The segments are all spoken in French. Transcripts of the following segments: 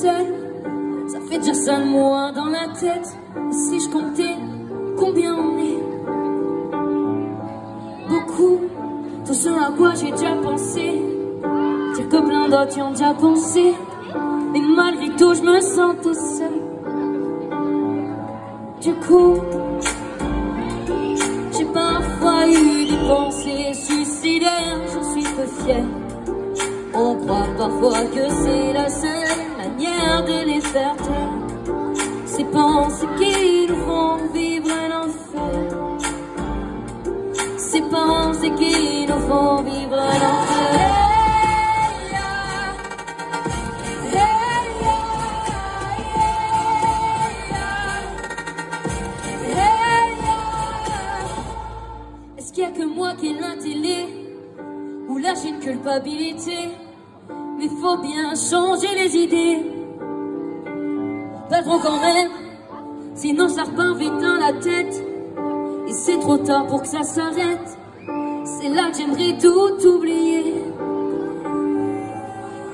Ça fait déjà ça le moi dans la tête. Si je comptais combien on est? Beaucoup. Tout ce à quoi j'ai déjà pensé. Dire que plein d'autres y ont déjà pensé. Et malgré tout je me sens tout seul. Du coup J'ai parfois eu des pensées suicidaires. J'en suis peu fière on croit parfois que c'est la Est-ce qu'il y a que moi qui ai Ou là j'ai une culpabilité? Mais faut bien changer les idées. Pas trop quand même Sinon ça repart vite dans la tête. Et c'est trop tard pour que ça s'arrête C'est là que j'aimerais tout oublier.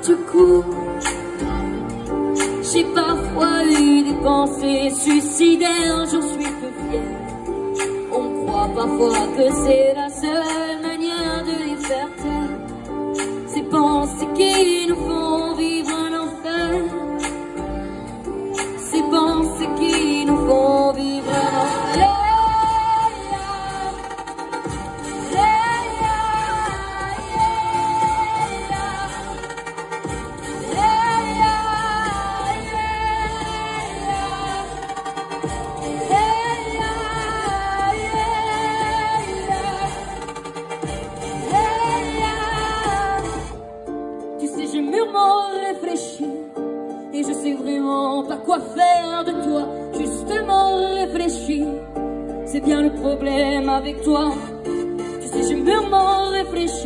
Du coup J'ai parfois eu des pensées suicidaires J'en suis peu fière. On croit parfois que c'est la seule manière mûrement réfléchi et je sais vraiment pas quoi faire de toi. Justement réfléchi, c'est bien le problème avec toi. Tu sais, j'ai mûrement réfléchi